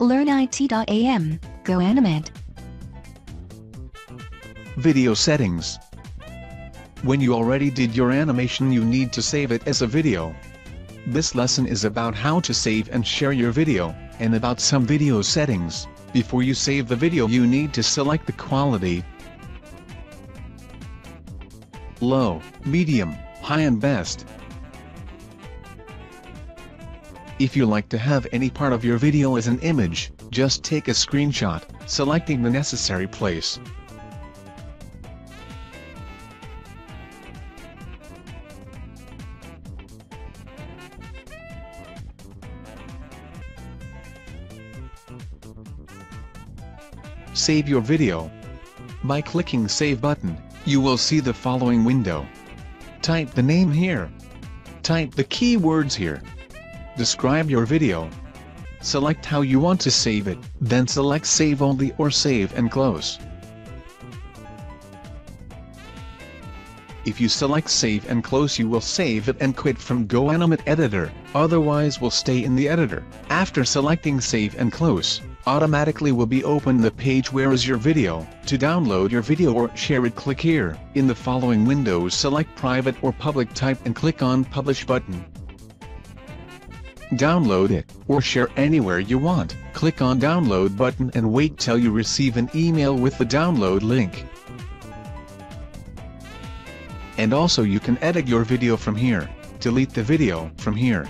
LearnIT.am, Go Animate. Video settings. When you already did your animation you need to save it as a video. This lesson is about how to save and share your video, and about some video settings. Before you save the video you need to select the quality, low, medium, high and best. If you like to have any part of your video as an image, just take a screenshot, selecting the necessary place. Save your video. By clicking Save button, you will see the following window. Type the name here. Type the keywords here. Describe your video. Select how you want to save it, then select Save Only or Save and Close. If you select Save and Close you will save it and quit from GoAnimate Editor, otherwise will stay in the editor. After selecting Save and Close, automatically will be open the page where is your video. To download your video or share it click here. In the following windows select private or public type and click on publish button. Download it, or share anywhere you want. Click on download button and wait till you receive an email with the download link. And also you can edit your video from here, delete the video from here,